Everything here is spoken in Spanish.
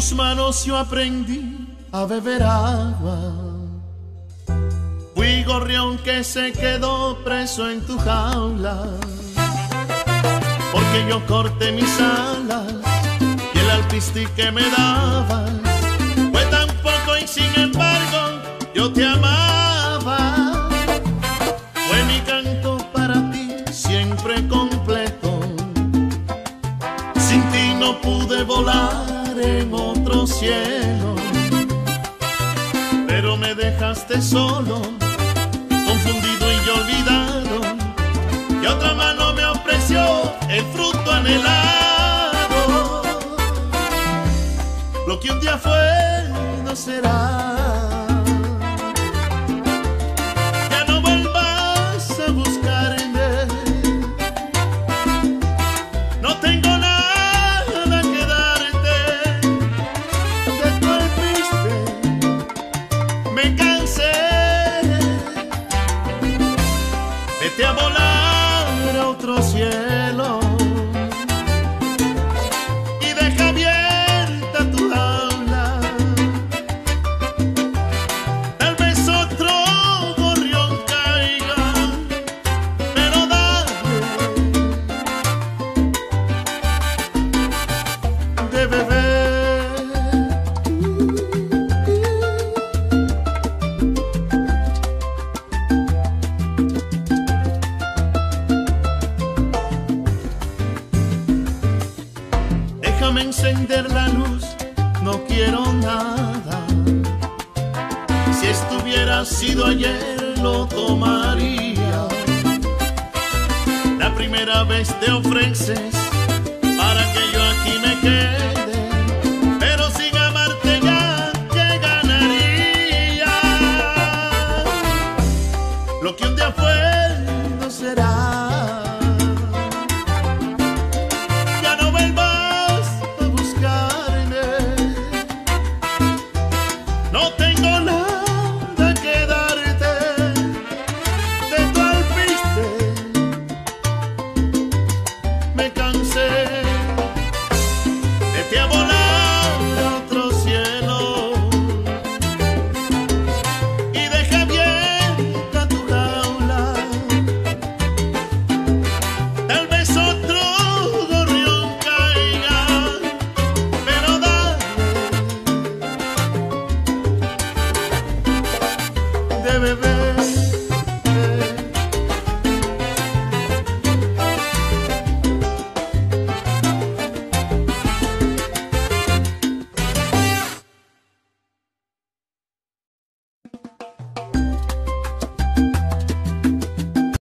tus manos yo aprendí a beber agua. Fui gorrión que se quedó preso en tu jaula. Porque yo corté mis alas y el alpisti que me daba fue tan poco y sin embargo yo te amaba. Fue mi canto para ti siempre completo. Sin ti no pude volar en otro cielo. Pero me dejaste solo, confundido y olvidado. Y otra mano me ofreció el fruto anhelado. Lo que un día fue no será. Vete a volar a otro cielo. Y deja abierta tu jaula. Tal vez otro gorrión caiga, pero dale de beber. Déjame encender la luz, no quiero nada. Si estuviera sido ayer, lo tomaría. La primera vez te ofreces para que yo aquí me No tengo dale de beber.